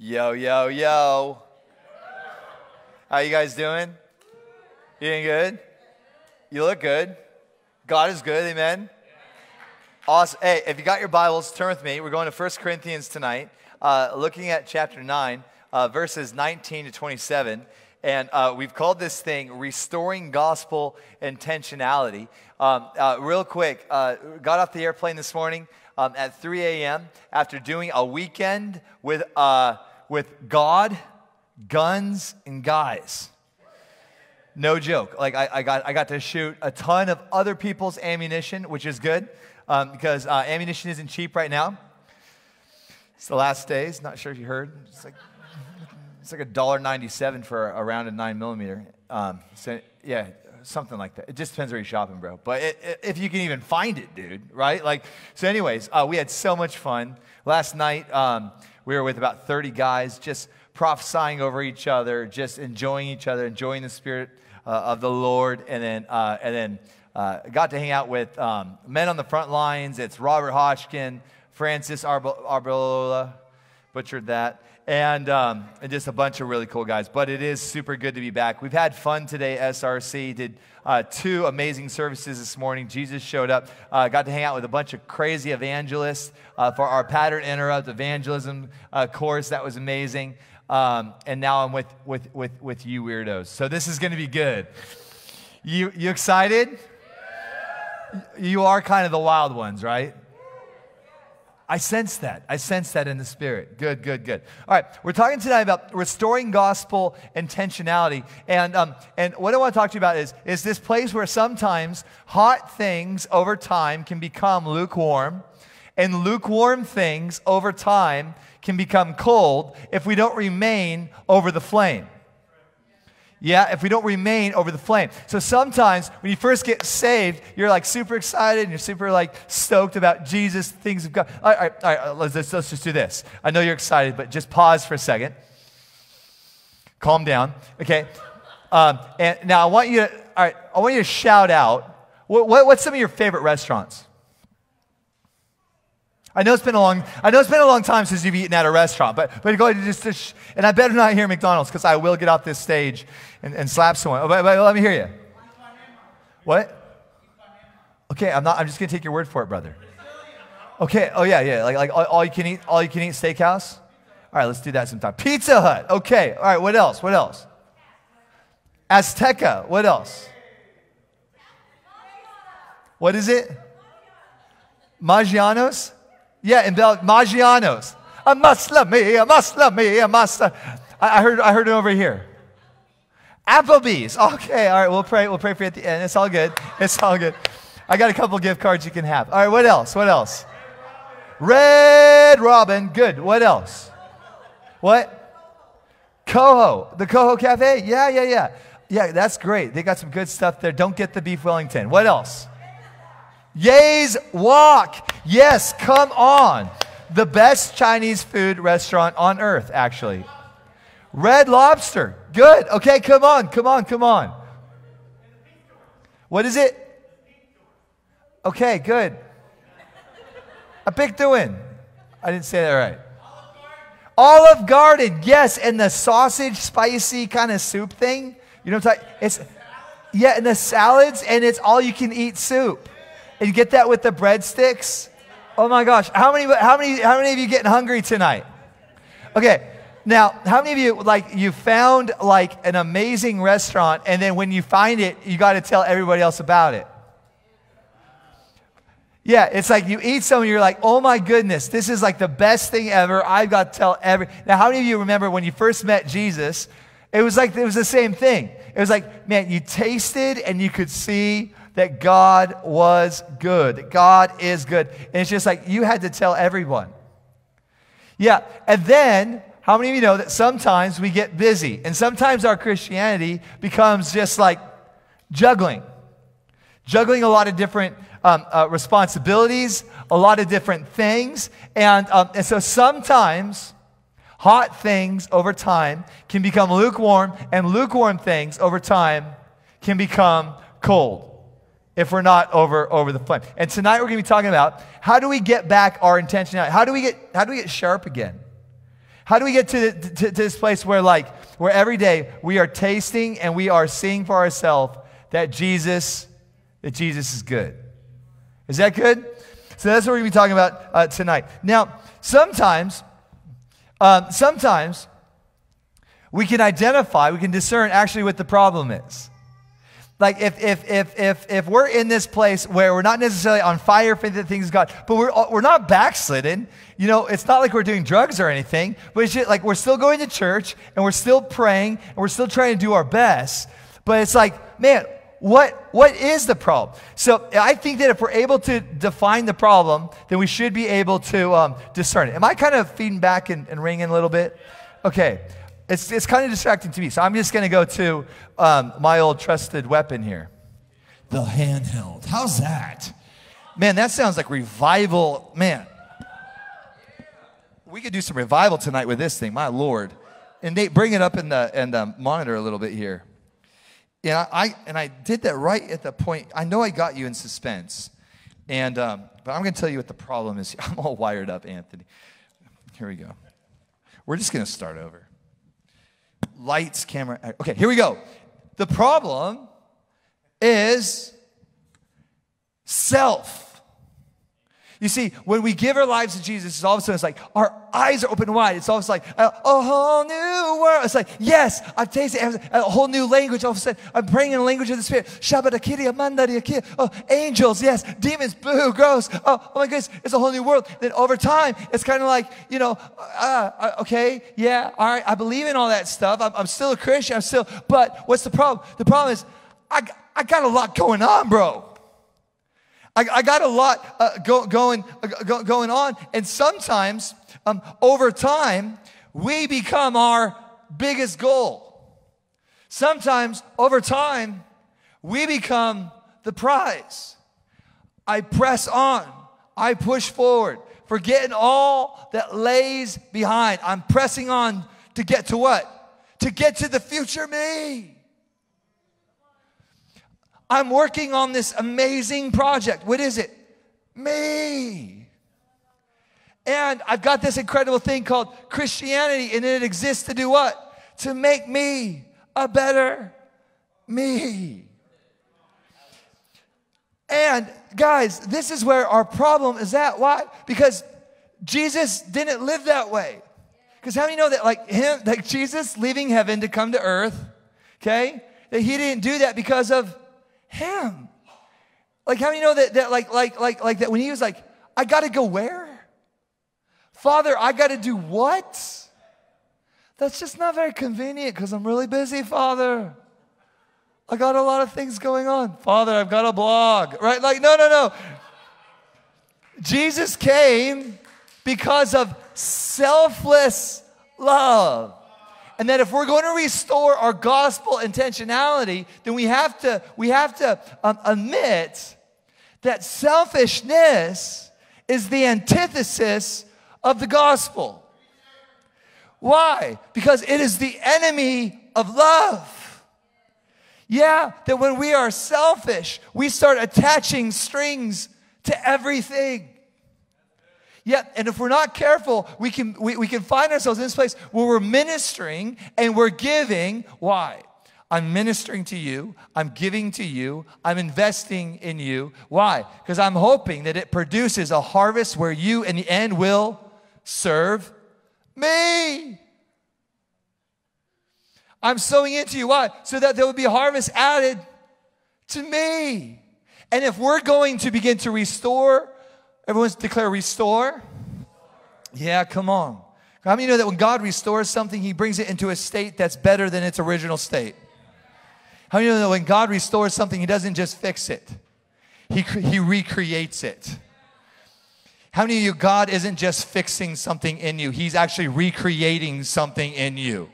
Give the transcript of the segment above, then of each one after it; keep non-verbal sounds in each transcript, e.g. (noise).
Yo, yo, yo. How you guys doing? You doing good? You look good. God is good, amen. Awesome. Hey, if you got your Bibles, turn with me. We're going to 1 Corinthians tonight, uh, looking at chapter 9, uh, verses 19 to 27. And uh, we've called this thing Restoring Gospel Intentionality. Um, uh, real quick, uh, got off the airplane this morning um, at 3 a.m. after doing a weekend with, uh, with God, guns, and guys. No joke. Like, I, I, got, I got to shoot a ton of other people's ammunition, which is good um, because uh, ammunition isn't cheap right now. It's the last days. Not sure if you heard. It's like it's like a dollar ninety-seven for a round of nine millimeter. Um, so yeah, something like that. It just depends where you're shopping, bro. But it, it, if you can even find it, dude, right? Like, so. Anyways, uh, we had so much fun last night. Um, we were with about thirty guys, just prophesying over each other, just enjoying each other, enjoying the spirit uh, of the Lord, and then uh, and then uh, got to hang out with um, men on the front lines. It's Robert Hodgkin, Francis Arbeloa, butchered that and, um, and just a bunch of really cool guys. But it is super good to be back. We've had fun today, SRC. Did uh, two amazing services this morning. Jesus showed up, uh, got to hang out with a bunch of crazy evangelists uh, for our pattern interrupt evangelism uh, course. That was amazing. Um, and now I'm with, with, with, with you weirdos. So this is going to be good. You, you excited? You are kind of the wild ones, right? I sense that. I sense that in the spirit. Good, good, good. All right, we're talking tonight about restoring gospel intentionality. And, um, and what I want to talk to you about is, is this place where sometimes hot things over time can become lukewarm, and lukewarm things over time can become cold if we don't remain over the flame. Yeah, if we don't remain over the flame. So sometimes when you first get saved, you're like super excited and you're super like stoked about Jesus, things of God. All right, all right, all right let's, let's, just do this. I know you're excited, but just pause for a second. Calm down, okay? Um, and now I want you to, all right, I want you to shout out. What, what, what's some of your favorite restaurants? I know it's been a long, I know it's been a long time since you've eaten at a restaurant, but, but go ahead and just, just and I better not hear McDonald's because I will get off this stage and, and slap someone. But, but let me hear you. What? Okay, I'm not, I'm just gonna take your word for it, brother. Okay, oh yeah, yeah, like, like all, all you can eat, all you can eat steakhouse? All right, let's do that sometime. Pizza Hut, okay, all right, what else, what else? Azteca, what else? What is it? Maggiano's? Yeah, in Bel Maggiano's. A Muslimi, a Muslimi, a Muslim. I heard, I heard it over here. Applebee's. Okay, all right, we'll pray, we'll pray for you at the end. It's all good. (laughs) It's all good. I got a couple gift cards you can have. All right, what else? What else? Red Robin. Good. What else? What? Coho. The Coho Cafe? Yeah, yeah, yeah. Yeah, that's great. They got some good stuff there. Don't get the beef Wellington. What else? Yea's Wok. Yes, come on. The best Chinese food restaurant on earth, actually. Red Lobster. Good. Okay, come on, come on, come on. What is it? Okay, good. I A big doing. I didn't say that right. Olive Garden, yes, and the sausage spicy kind of soup thing. You know what I'm talking? It's yeah, and the salads, and it's all you can eat soup. And you get that with the breadsticks. Oh my gosh, how many, how many, how many of you getting hungry tonight? Okay, now how many of you like you found like an amazing restaurant, and then when you find it, you got to tell everybody else about it? Yeah, it's like you eat some and you're like, oh my goodness, this is like the best thing ever. I've got to tell every. Now, how many of you remember when you first met Jesus? It was like it was the same thing. It was like, man, you tasted and you could see that God was good, that God is good. And it's just like you had to tell everyone. Yeah, and then how many of you know that sometimes we get busy and sometimes our Christianity becomes just like juggling? Juggling a lot of different um, uh, responsibilities, a lot of different things. And, um, and so sometimes hot things over time can become lukewarm, and lukewarm things over time can become cold if we're not over, over the flame. And tonight we're going to be talking about how do we get back our intentionality? How do we get, how do we get sharp again? How do we get to, to, to this place where, like, where every day we are tasting and we are seeing for ourselves that Jesus, that Jesus is good? Is that good? So that's what we're going to be talking about uh, tonight. Now, sometimes, um, sometimes we can identify, we can discern actually what the problem is. Like if, if, if, if, if we're in this place where we're not necessarily on fire for the things of God, but we're, we're not backslidden, you know, it's not like we're doing drugs or anything, but it's just like we're still going to church and we're still praying and we're still trying to do our best. But it's like, man, what, what is the problem? So I think that if we're able to define the problem, then we should be able to um, discern it. Am I kind of feeding back and, and ringing a little bit? Okay. It's, it's kind of distracting to me. So I'm just going to go to um, my old trusted weapon here the handheld. How's that? Man, that sounds like revival. Man, we could do some revival tonight with this thing, my Lord. And Nate, bring it up in the, in the monitor a little bit here. And I, I, and I did that right at the point. I know I got you in suspense. And, um, but I'm going to tell you what the problem is. (laughs) I'm all wired up, Anthony. Here we go. We're just going to start over. Lights, camera. Uh, okay, here we go. The problem is self. You see, when we give our lives to Jesus, it's all of a sudden it's like our eyes are open wide. It's almost like a, a whole new world. It's like, yes, I've tasted a whole new language. All of a sudden, I'm praying in the language of the Spirit. Oh, angels, yes. Demons, boo, gross. Oh, oh my goodness, it's a whole new world. Then over time, it's kind of like, you know, uh, uh, okay, yeah, all right, I believe in all that stuff. I'm, I'm still a Christian. I'm still, but what's the problem? The problem is, I, I got a lot going on, bro. I, I got a lot uh, go, going, uh, go, going on. And sometimes, um, over time, we become our biggest goal. Sometimes, over time, we become the prize. I press on, I push forward, forgetting all that lays behind. I'm pressing on to get to what? To get to the future me. I'm working on this amazing project. What is it? Me. And I've got this incredible thing called Christianity, and it exists to do what? To make me a better me. And guys, this is where our problem is at. Why? Because Jesus didn't live that way. Because how many know that like him, like Jesus leaving heaven to come to earth, okay? That he didn't do that because of him. Like how many know that, that like, like, like, like that when he was like, I gotta go where? Father, I gotta do what? That's just not very convenient because I'm really busy, Father. I got a lot of things going on. Father, I've got a blog, right? Like, no, no, no. Jesus came because of selfless love. And that if we're going to restore our gospel intentionality, then we have to, we have to um, admit that selfishness is the antithesis of the gospel. Why? Because it is the enemy of love. Yeah, that when we are selfish, we start attaching strings to everything. Yet, and if we're not careful, we can, we, we can find ourselves in this place where we're ministering and we're giving. Why? I'm ministering to you. I'm giving to you. I'm investing in you. Why? Because I'm hoping that it produces a harvest where you, in the end, will serve me. I'm sowing into you. Why? So that there will be harvest added to me. And if we're going to begin to restore Everyone's declare restore. Yeah, come on. How many know that when God restores something, He brings it into a state that's better than its original state? How many know that when God restores something, He doesn't just fix it, He, he recreates it? How many of you, God isn't just fixing something in you, He's actually recreating something in you?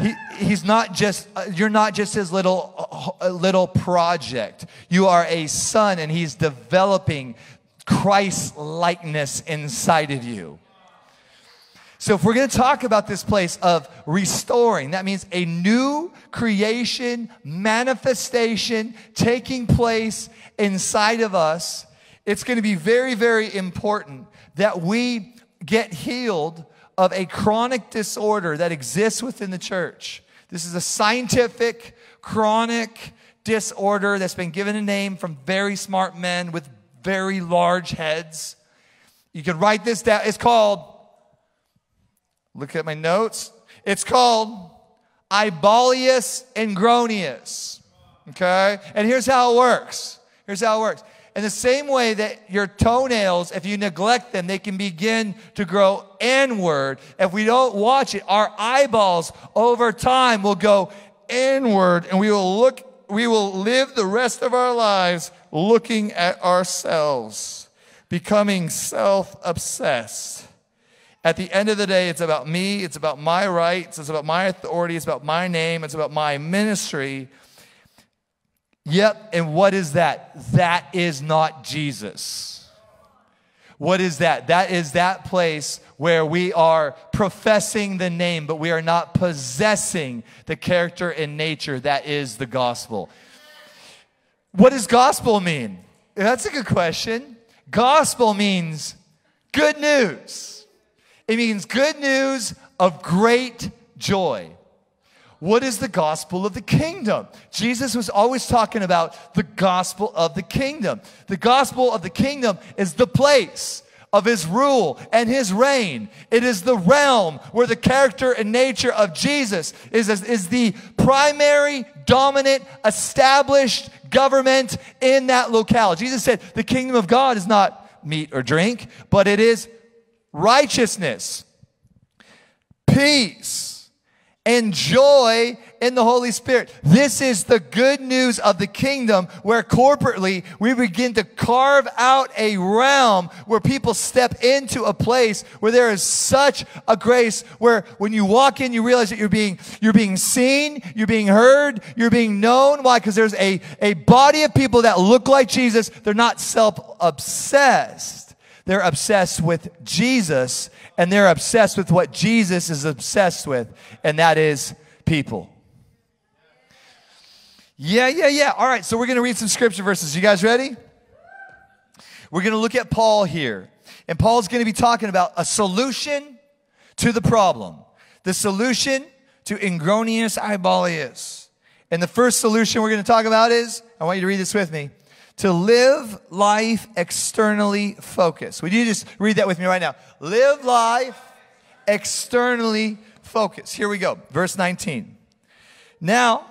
He, he's not just uh, you're not just his little uh, little project. You are a son and he's developing christ likeness inside of you. So if we're going to talk about this place of restoring that means a new creation manifestation taking place inside of us it's going to be very very important that we get healed of a chronic disorder that exists within the church. This is a scientific, chronic disorder that's been given a name from very smart men with very large heads. You can write this down. It's called, look at my notes. It's called Eibolius Ingronius. Okay? And here's how it works. Here's how it works. In the same way that your toenails, if you neglect them, they can begin to grow inward. If we don't watch it, our eyeballs over time will go inward and we will look, we will live the rest of our lives looking at ourselves, becoming self obsessed. At the end of the day, it's about me, it's about my rights, it's about my authority, it's about my name, it's about my ministry. Yep, and what is that? That is not Jesus. What is that? That is that place where we are professing the name, but we are not possessing the character and nature that is the gospel. What does gospel mean? That's a good question. Gospel means good news, it means good news of great joy. What is the gospel of the kingdom? Jesus was always talking about the gospel of the kingdom. The gospel of the kingdom is the place of his rule and his reign. It is the realm where the character and nature of Jesus is, is the primary, dominant, established government in that locale. Jesus said, The kingdom of God is not meat or drink, but it is righteousness, peace and joy in the Holy Spirit. This is the good news of the kingdom where corporately we begin to carve out a realm where people step into a place where there is such a grace where when you walk in, you realize that you're being, you're being seen, you're being heard, you're being known. Why? Because there's a, a body of people that look like Jesus. They're not self-obsessed. They're obsessed with Jesus and they're obsessed with what Jesus is obsessed with, and that is people. Yeah, yeah, yeah. All right, so we're going to read some scripture verses. You guys ready? We're going to look at Paul here. And Paul's going to be talking about a solution to the problem. The solution to Ingronius Eibolius. And the first solution we're going to talk about is, I want you to read this with me to live life externally focused. Would you just read that with me right now? Live life externally focused. Here we go. Verse 19. Now,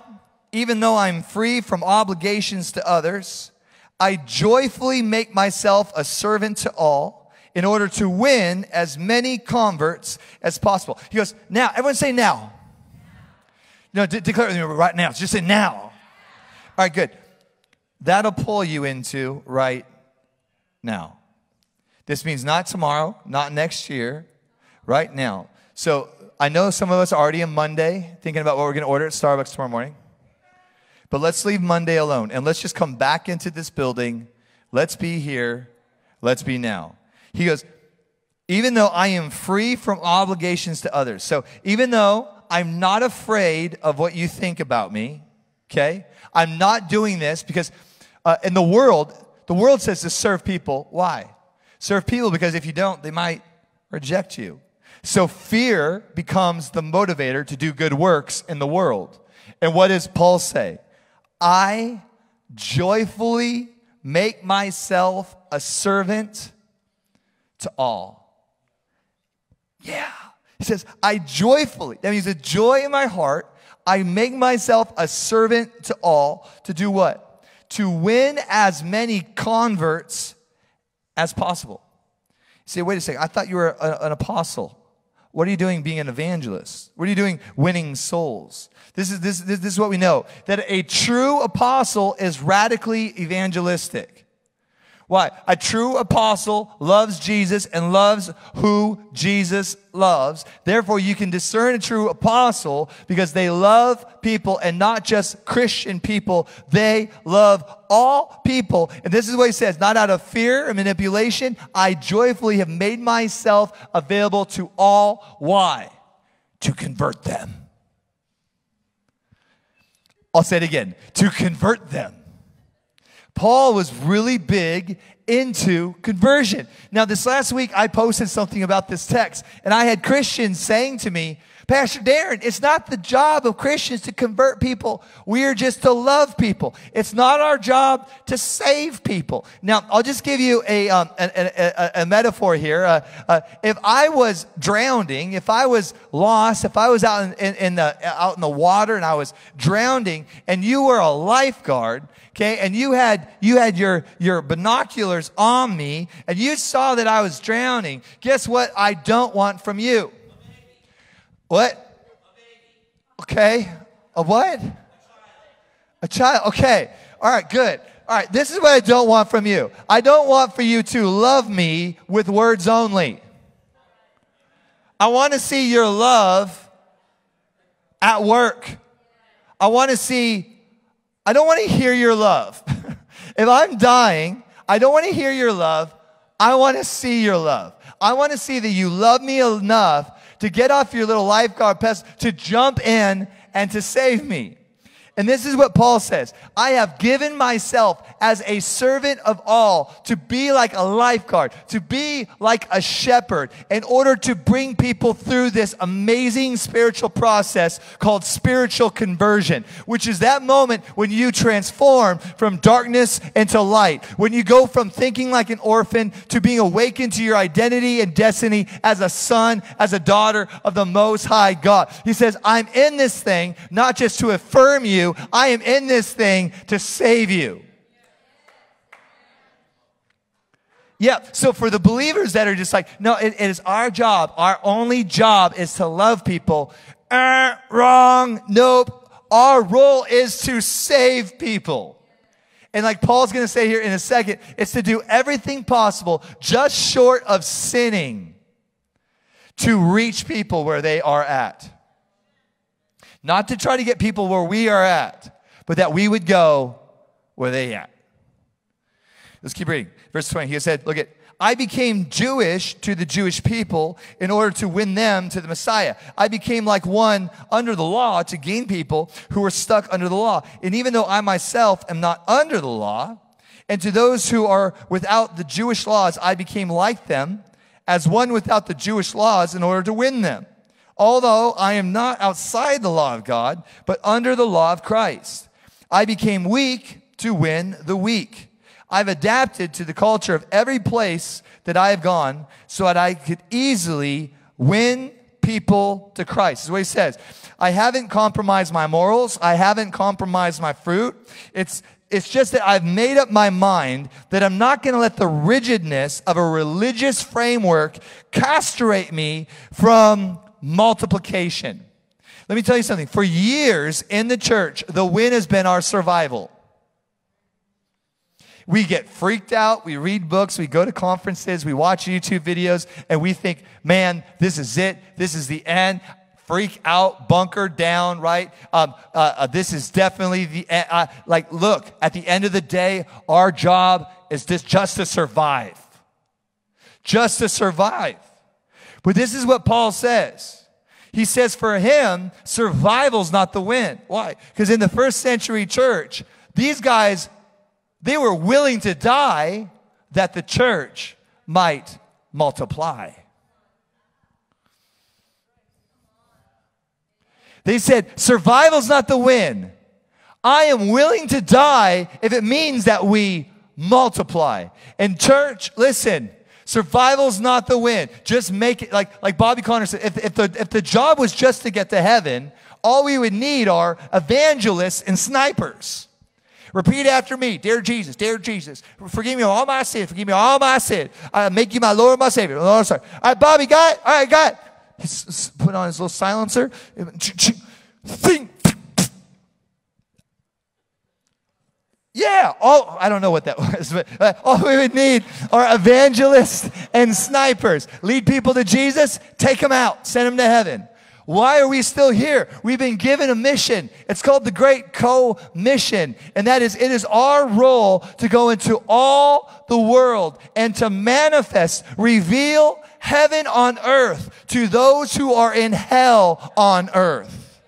even though I'm free from obligations to others, I joyfully make myself a servant to all in order to win as many converts as possible. He goes, now, everyone say now. No, de- declare with me right now. Just say now. All right, good. That'll pull you into right now. This means not tomorrow, not next year, right now. So I know some of us are already on Monday thinking about what we're going to order at Starbucks tomorrow morning. But let's leave Monday alone and let's just come back into this building. Let's be here. Let's be now. He goes, even though I am free from obligations to others. So even though I'm not afraid of what you think about me, okay? I'm not doing this because uh, in the world, the world says to serve people. Why? Serve people because if you don't, they might reject you. So fear becomes the motivator to do good works in the world. And what does Paul say? I joyfully make myself a servant to all. Yeah. He says, I joyfully, that means a joy in my heart, I make myself a servant to all to do what? To win as many converts as possible. You say, wait a second, I thought you were a, an apostle. What are you doing being an evangelist? What are you doing winning souls? This is, this, this, this is what we know that a true apostle is radically evangelistic. Why? A true apostle loves Jesus and loves who Jesus loves. Therefore, you can discern a true apostle because they love people and not just Christian people. They love all people. And this is what he says, not out of fear or manipulation. I joyfully have made myself available to all. Why? To convert them. I'll say it again. To convert them. Paul was really big into conversion. Now, this last week, I posted something about this text, and I had Christians saying to me, Pastor Darren, it's not the job of Christians to convert people. We are just to love people. It's not our job to save people. Now, I'll just give you a, um, a, a, a, metaphor here. Uh, uh, if I was drowning, if I was lost, if I was out in, in, in, the, out in the water and I was drowning, and you were a lifeguard, okay, and you had, you had your, your binoculars on me, and you saw that I was drowning, guess what I don't want from you? What? Okay. A what? A child. Okay. All right, good. All right, this is what I don't want from you. I don't want for you to love me with words only. I want to see your love at work. I want to see, I don't want to hear your love. (laughs) if I'm dying, I don't want to hear your love. I want to see your love. I want to see that you love me enough to get off your little lifeguard pest, to jump in and to save me. And this is what Paul says. I have given myself as a servant of all to be like a lifeguard, to be like a shepherd in order to bring people through this amazing spiritual process called spiritual conversion, which is that moment when you transform from darkness into light, when you go from thinking like an orphan to being awakened to your identity and destiny as a son, as a daughter of the most high God. He says, I'm in this thing not just to affirm you, you. I am in this thing to save you. Yeah, so for the believers that are just like, no, it, it is our job. Our only job is to love people. Er, wrong. Nope. Our role is to save people. And like Paul's going to say here in a second, it's to do everything possible just short of sinning to reach people where they are at. Not to try to get people where we are at, but that we would go where they at. Let's keep reading. Verse 20. He said, look at, I became Jewish to the Jewish people in order to win them to the Messiah. I became like one under the law to gain people who were stuck under the law. And even though I myself am not under the law, and to those who are without the Jewish laws, I became like them as one without the Jewish laws in order to win them although I am not outside the law of God, but under the law of Christ. I became weak to win the weak. I've adapted to the culture of every place that I have gone so that I could easily win people to Christ. This is what he says. I haven't compromised my morals. I haven't compromised my fruit. It's, it's just that I've made up my mind that I'm not going to let the rigidness of a religious framework castrate me from multiplication. Let me tell you something. For years in the church, the win has been our survival. We get freaked out. We read books. We go to conferences. We watch YouTube videos and we think, man, this is it. This is the end. Freak out, bunker down, right? Um, uh, uh, this is definitely the. Uh, like, look, at the end of the day, our job is just, just to survive. Just to survive. But this is what Paul says. He says for him, survival's not the win. Why? Because in the first century church, these guys, they were willing to die that the church might multiply. They said, survival's not the win. I am willing to die if it means that we multiply. And church, listen, Survival's not the win. Just make it like, like Bobby Conner said, if, if, the, if the job was just to get to heaven, all we would need are evangelists and snipers. Repeat after me. Dear Jesus, dear Jesus, forgive me all my sin. Forgive me all my sin. I make you my Lord, my Savior. Oh, sorry. All right, Bobby, got it? All right, got it. He's put on his little silencer. Think, Yeah, all, I don't know what that (laughs) was, but uh, all we would need are evangelists and snipers. Lead people to Jesus, take them out, send them to heaven. Why are we still here? We've been given a mission. It's called the Great Co-Mission. And that is, it is our role to go into all the world and to manifest, reveal heaven on earth to those who are in hell on earth.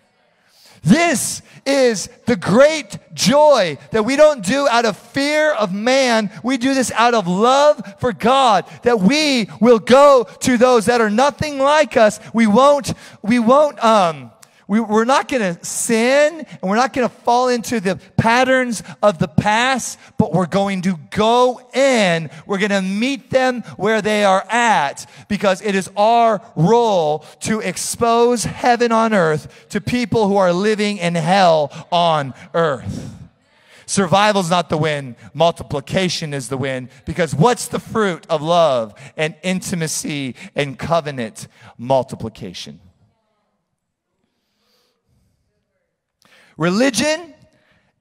This is the great joy that we don't do out of fear of man. We do this out of love for God, that we will go to those that are nothing like us. We won't, we won't, um, we, are not going to sin and we're not going to fall into the patterns of the past, but we're going to go in. We're going to meet them where they are at because it is our role to expose heaven on earth to people who are living in hell on earth. Survival is not the win, multiplication is the win because what's the fruit of love and intimacy and covenant? Multiplication. Religion,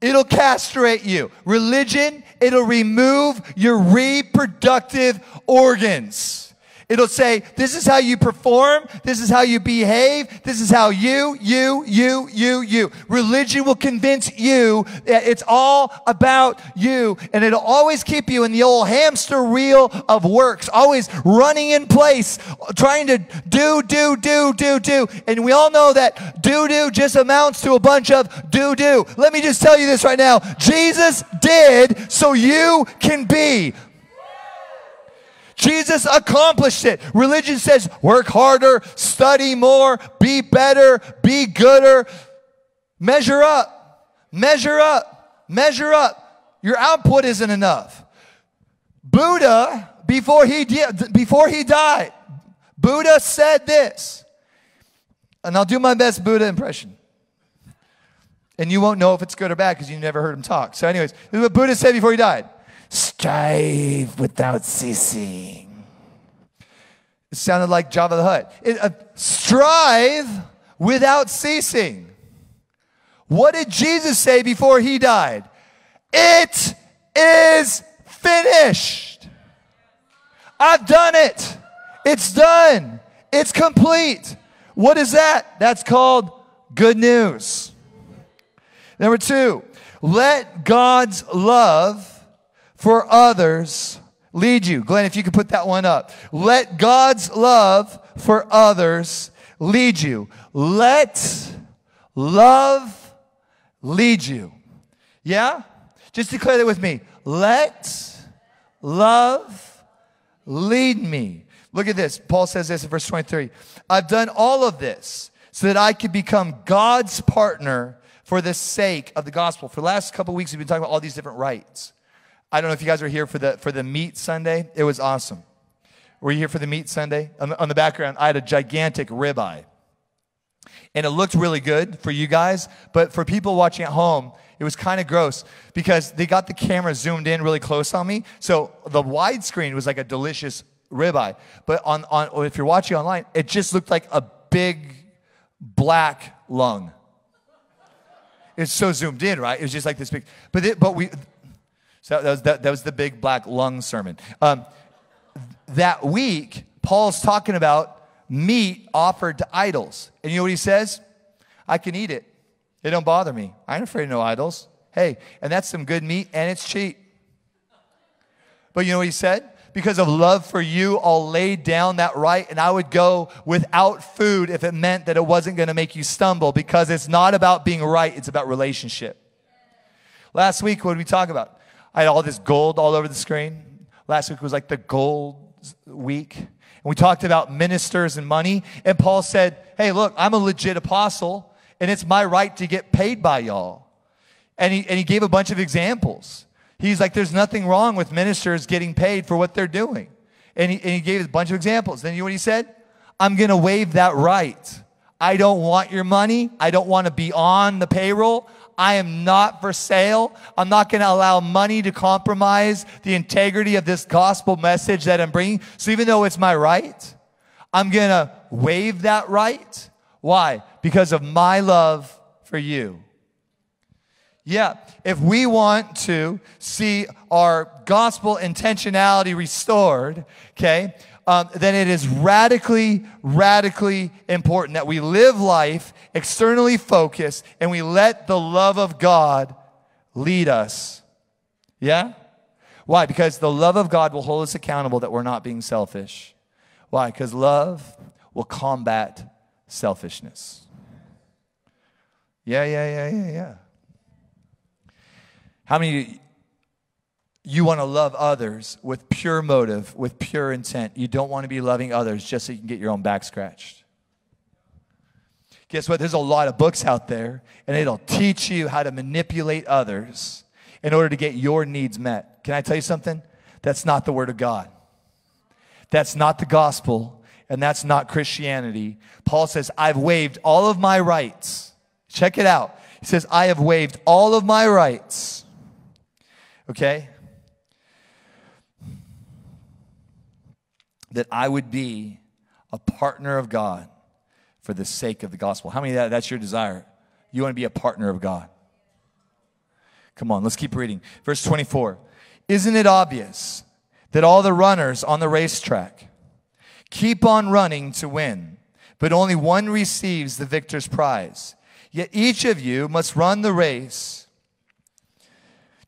it'll castrate you. Religion, it'll remove your reproductive organs. It'll say, this is how you perform. This is how you behave. This is how you, you, you, you, you. Religion will convince you that it's all about you. And it'll always keep you in the old hamster wheel of works, always running in place, trying to do, do, do, do, do. And we all know that do, do just amounts to a bunch of do, do. Let me just tell you this right now. Jesus did so you can be. Jesus accomplished it. Religion says work harder, study more, be better, be gooder. Measure up, measure up, measure up. Your output isn't enough. Buddha, before he, before he died, Buddha said this. And I'll do my best Buddha impression. And you won't know if it's good or bad because you never heard him talk. So, anyways, this is what Buddha said before he died strive without ceasing. It sounded like Jabba the Hutt. It, uh, strive without ceasing. What did Jesus say before he died? It is finished. I've done it. It's done. It's complete. What is that? That's called good news. Number two, let God's love for others lead you. Glenn, if you could put that one up. Let God's love for others lead you. Let love lead you. Yeah? Just declare that with me. Let love lead me. Look at this. Paul says this in verse 23. I've done all of this so that I could become God's partner for the sake of the gospel. For the last couple weeks, we've been talking about all these different rights. I don't know if you guys were here for the, for the meat Sunday. It was awesome. Were you here for the meat Sunday? On the, on the background, I had a gigantic ribeye. And it looked really good for you guys, but for people watching at home, it was kind of gross because they got the camera zoomed in really close on me. So the widescreen was like a delicious ribeye. But on, on, if you're watching online, it just looked like a big black lung. It's so zoomed in, right? It was just like this big. But, it, but we, so that was, that, that was the big black lung sermon. Um, that week, Paul's talking about meat offered to idols. And you know what he says? I can eat it. It don't bother me. I ain't afraid of no idols. Hey, and that's some good meat and it's cheap. But you know what he said? Because of love for you, I'll lay down that right and I would go without food if it meant that it wasn't going to make you stumble because it's not about being right, it's about relationship. Last week, what did we talk about? I had all this gold all over the screen. Last week was like the gold week. And we talked about ministers and money. And Paul said, Hey, look, I'm a legit apostle, and it's my right to get paid by y'all. And he, and he gave a bunch of examples. He's like, There's nothing wrong with ministers getting paid for what they're doing. And he, and he gave a bunch of examples. Then you know what he said? I'm going to waive that right. I don't want your money. I don't want to be on the payroll. I am not for sale. I'm not going to allow money to compromise the integrity of this gospel message that I'm bringing. So even though it's my right, I'm going to waive that right. Why? Because of my love for you. Yeah, if we want to see our gospel intentionality restored, okay, um, then it is radically, radically important that we live life externally focused and we let the love of God lead us. Yeah? Why? Because the love of God will hold us accountable that we're not being selfish. Why? Because love will combat selfishness. Yeah, yeah, yeah, yeah, yeah. How many you want to love others with pure motive, with pure intent? You don't want to be loving others just so you can get your own back scratched. Guess what? There's a lot of books out there, and it'll teach you how to manipulate others in order to get your needs met. Can I tell you something? That's not the Word of God. That's not the gospel, and that's not Christianity. Paul says, I've waived all of my rights. Check it out. He says, I have waived all of my rights. Okay? That I would be a partner of God for the sake of the gospel. How many that, that's your desire? You want to be a partner of God. Come on, let's keep reading. Verse 24. Isn't it obvious that all the runners on the racetrack keep on running to win, but only one receives the victor's prize? Yet each of you must run the race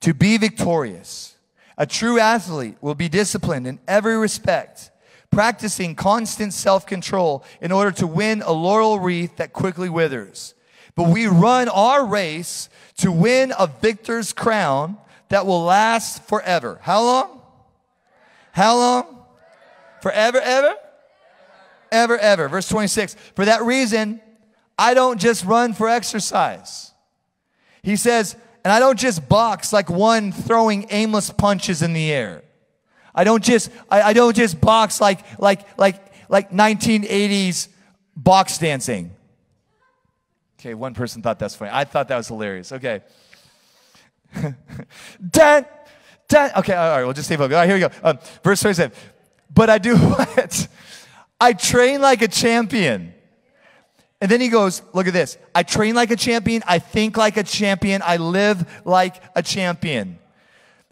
to be victorious. A true athlete will be disciplined in every respect practicing constant self control in order to win a laurel wreath that quickly withers. But we run our race to win a victor's crown that will last forever. How long? How long? Forever, ever? Ever, ever. Verse 26. For that reason, I don't just run for exercise. He says, and I don't just box like one throwing aimless punches in the air. I don't just, I, I don't just box like, like, like, like 1980s box dancing. Okay, one person thought that's funny. I thought that was hilarious. Okay. (laughs) Dan, Dan. Okay, all right, we'll just stay focused. All right, here we go. Um, verse 27. But I do (laughs) what? I train like a champion. And then he goes, look at this. I train like a champion. I think like a champion. I live like a champion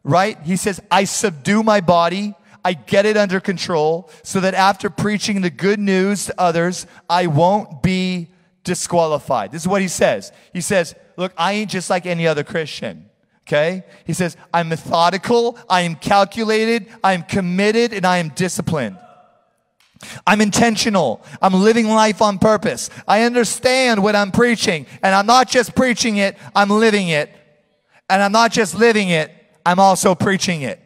right? He says, I subdue my body. I get it under control so that after preaching the good news to others, I won't be disqualified. This is what he says. He says, Look, I ain't just like any other Christian. Okay? He says, I'm methodical, I am calculated, I am committed, and I am disciplined. I'm intentional. I'm living life on purpose. I understand what I'm preaching, and I'm not just preaching it, I'm living it. And I'm not just living it, I'm also preaching it.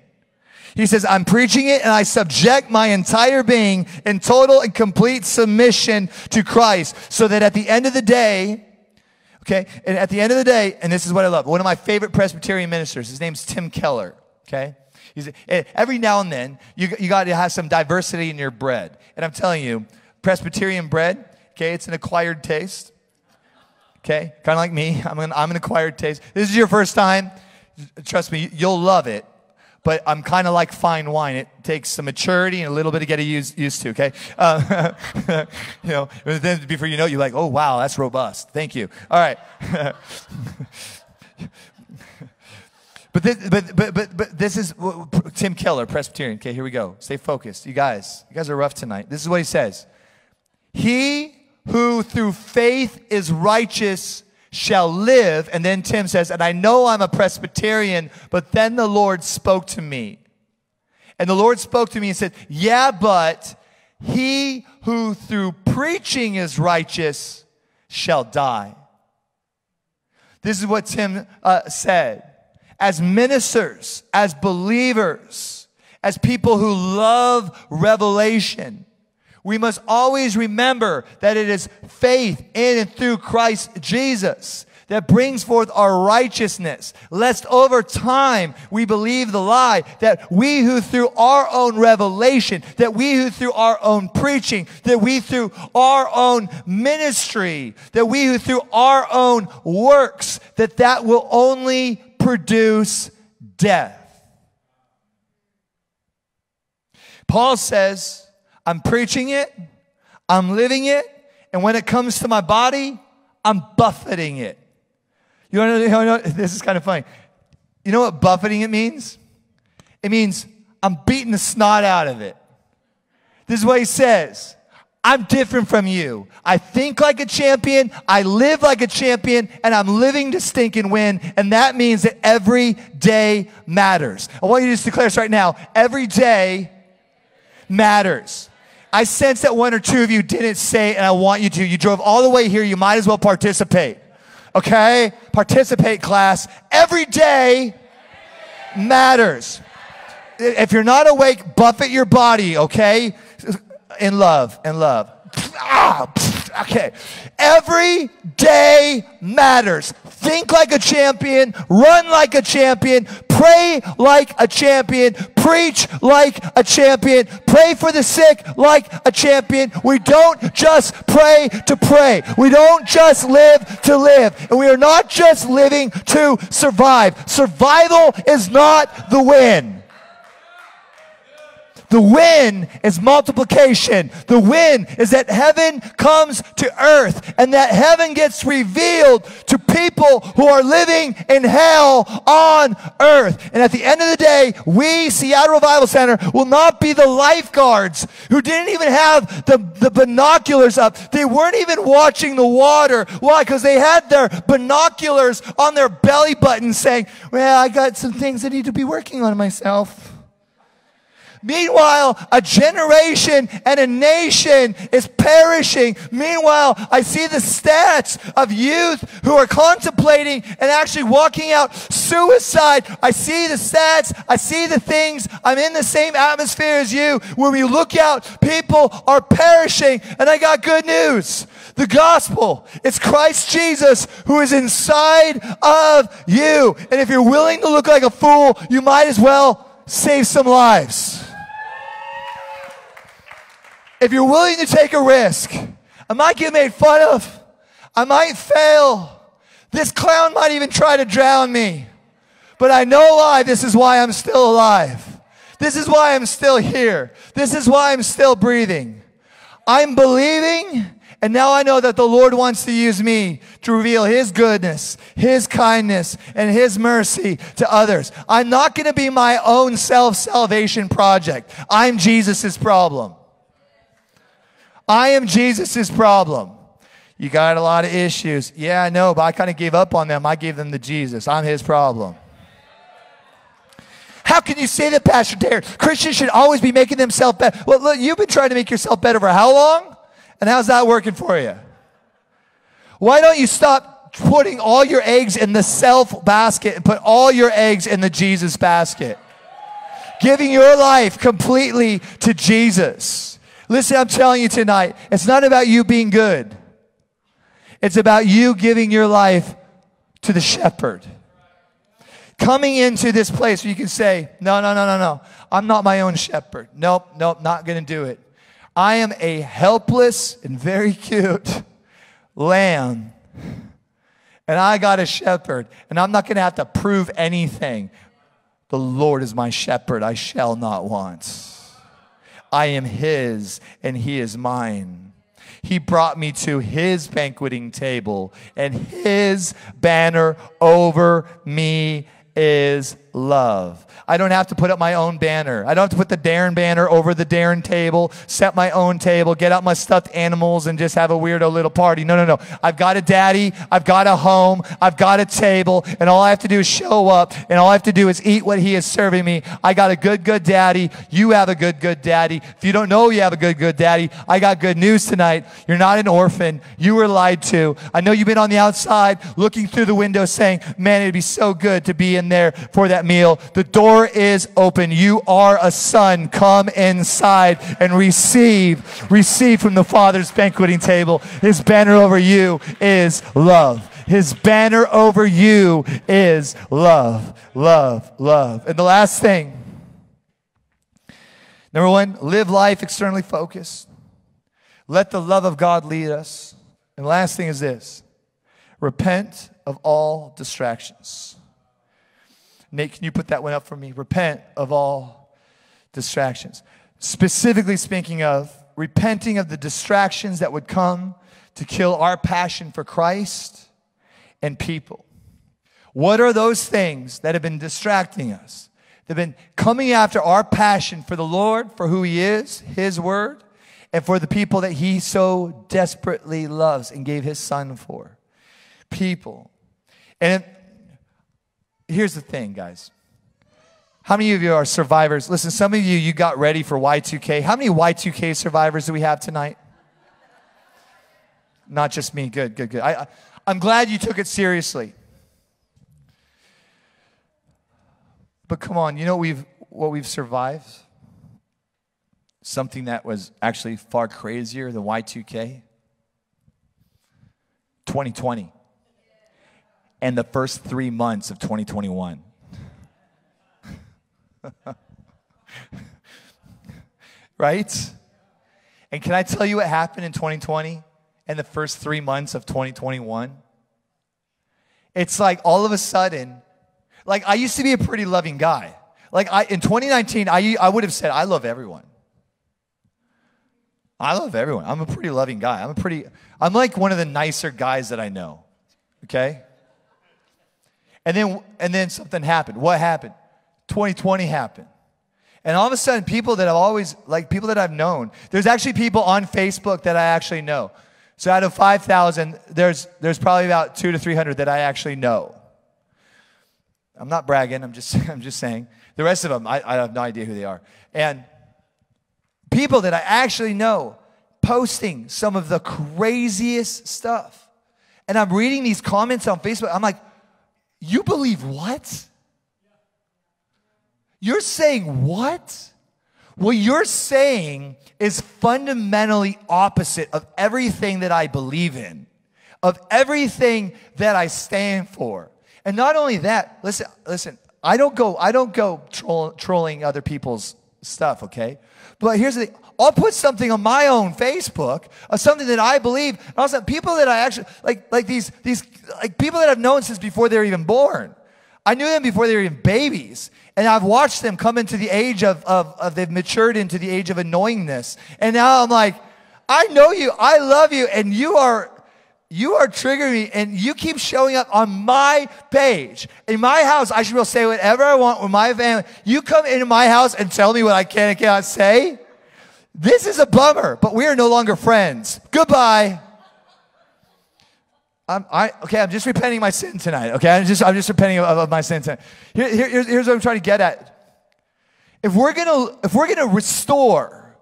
He says, I'm preaching it and I subject my entire being in total and complete submission to Christ so that at the end of the day, okay, and at the end of the day, and this is what I love, one of my favorite Presbyterian ministers, his name's Tim Keller, okay? He's, eh, every now and then, you, you got to have some diversity in your bread. And I'm telling you, Presbyterian bread, okay, it's an acquired taste, okay? Kind of like me, I'm an, I'm an acquired taste. This is your first time trust me, you'll love it. But I'm kind of like fine wine. It takes some maturity and a little bit to get used, used to, okay? Uh, (laughs) you know, then before you know it, you're like, oh, wow, that's robust. Thank you. All right. (laughs) but, this, but, but, but, but this is Tim Keller, Presbyterian. Okay, here we go. Stay focused. You guys, you guys are rough tonight. This is what he says. He who through faith is righteous shall live. And then Tim says, and I know I'm a Presbyterian, but then the Lord spoke to me. And the Lord spoke to me and said, Yeah, but he who through preaching is righteous shall die. This is what Tim uh, said. As ministers, as believers, as people who love revelation, we must always remember that it is faith in and through Christ Jesus that brings forth our righteousness, lest over time we believe the lie that we who through our own revelation, that we who through our own preaching, that we through our own ministry, that we who through our own works, that that will only produce death. Paul says, I'm preaching it, I'm living it, and when it comes to my body, I'm buffeting it. You know, you know, (laughs) this is kind of funny. You know what buffeting it means? It means I'm beating the snot out of it. This is what he says. I'm different from you. I think like a champion, I live like a champion, and I'm living to stink and win. And that means that every day matters. I want you to just declare this right now. Every day matters. I sense that one or two of you didn't say, and I want you to. You drove all the way here. You might as well participate. Okay? Participate, class. Every day matters. If you're not awake, buffet your body, okay? In love, in love. Ah, okay. Every day matters. Think like a champion, run like a champion, pray like a champion, preach like a champion, pray for the sick like a champion. We don't just pray to pray. We don't just live to live. And we are not just living to survive. Survival is not the win. The win is multiplication. The win is that heaven comes to earth and that heaven gets revealed to people who are living in hell on earth. And at the end of the day, we, Seattle Revival Center, will not be the lifeguards who didn't even have the, the binoculars up. They weren't even watching the water. Why? Because they had their binoculars on their belly button saying, well, I got some things I need to be working on myself. Meanwhile, a generation and a nation is perishing. Meanwhile, I see the stats of youth who are contemplating and actually walking out suicide. I see the stats. I see the things. I'm in the same atmosphere as you. When we look out, people are perishing. And I got good news. The gospel, it's Christ Jesus who is inside of you. And if you're willing to look like a fool, you might as well save some lives if you're willing to take a risk, I might get made fun of. I might fail. This clown might even try to drown me. But I know why this is why I'm still alive. This is why I'm still here. This is why I'm still breathing. I'm believing, and now I know that the Lord wants to use me to reveal His goodness, His kindness, and His mercy to others. I'm not going to be my own self salvation project. I'm Jesus' problem. I am Jesus' problem. You got a lot of issues. Yeah, I know, but I kind of gave up on them. I gave them to Jesus. I'm his problem. How can you say that, Pastor Darren? Christians should always be making themselves better. Well, look, you've been trying to make yourself better for how long? And how's that working for you? Why don't you stop putting all your eggs in the self basket and put all your eggs in the Jesus basket? Giving your life completely to Jesus. Listen, I'm telling you tonight, it's not about you being good. It's about you giving your life to the shepherd. Coming into this place where you can say, no, no, no, no, no. I'm not my own shepherd. Nope, nope, not going to do it. I am a helpless and very cute lamb. And I got a shepherd. And I'm not going to have to prove anything. The Lord is my shepherd. I shall not want. I am his and he is mine. He brought me to his banqueting table, and his banner over me is love. I don't have to put up my own banner. I don't have to put the Darren banner over the Darren table, set my own table, get out my stuffed animals, and just have a weirdo little party. No, no, no. I've got a daddy. I've got a home. I've got a table. And all I have to do is show up. And all I have to do is eat what he is serving me. I got a good, good daddy. You have a good, good daddy. If you don't know you have a good, good daddy, I got good news tonight. You're not an orphan. You were lied to. I know you've been on the outside looking through the window saying, man, it'd be so good to be in there for that meal. The door is open. You are a son. Come inside and receive, receive from the Father's banqueting table. His banner over you is love. His banner over you is love, love, love. And the last thing, number one, live life externally focused. Let the love of God lead us. And last thing is this repent of all distractions. Nate, can you put that one up for me? Repent of all distractions. Specifically speaking of repenting of the distractions that would come to kill our passion for Christ and people. What are those things that have been distracting us? They've been coming after our passion for the Lord, for who He is, His Word, and for the people that He so desperately loves and gave His Son for. People. And here's the thing, guys. How many of you are survivors? Listen, some of you, you got ready for Y2K. How many Y2K survivors do we have tonight? Not just me. Good, good, good. I, I'm glad you took it seriously. But come on, you know we've, what we've survived? Something that was actually far crazier than Y2K? 2020 and the first three months of 2021. (laughs) right? And can I tell you what happened in 2020 and the first three months of 2021? It's like all of a sudden, like I used to be a pretty loving guy. Like I, in 2019, I, I would have said, I love everyone. I love everyone. I'm a pretty loving guy. I'm a pretty, I'm like one of the nicer guys that I know. Okay? And then, and then something happened. What happened? 2020 happened. And all of a sudden, people that I've always, like people that I've known, there's actually people on Facebook that I actually know. So out of 5,000, there's, there's probably about two to 300 that I actually know. I'm not bragging, I'm just, (laughs) I'm just saying. The rest of them, I, I have no idea who they are. And people that I actually know posting some of the craziest stuff. And I'm reading these comments on Facebook. I'm like, you believe what? You're saying what? What you're saying is fundamentally opposite of everything that I believe in, of everything that I stand for. And not only that, listen, listen, I don't go, I don't go troll, trolling other people's stuff, okay? But here's the thing. I'll put something on my own Facebook something that I believe. And also people that I actually like like these these like people that I've known since before they were even born. I knew them before they were even babies. And I've watched them come into the age of, of, of they've matured into the age of annoyingness. And now I'm like, I know you, I love you, and you are you are triggering me and you keep showing up on my page. In my house, I should be able to say whatever I want with my family. You come into my house and tell me what I can and cannot say. This is a bummer, but we are no longer friends. Goodbye. I'm, I, okay, I'm just repenting my sin tonight. Okay, I'm just, I'm just repenting of, of my sin tonight. Here, here, here's, here's what I'm trying to get at. If we're gonna, if we're gonna restore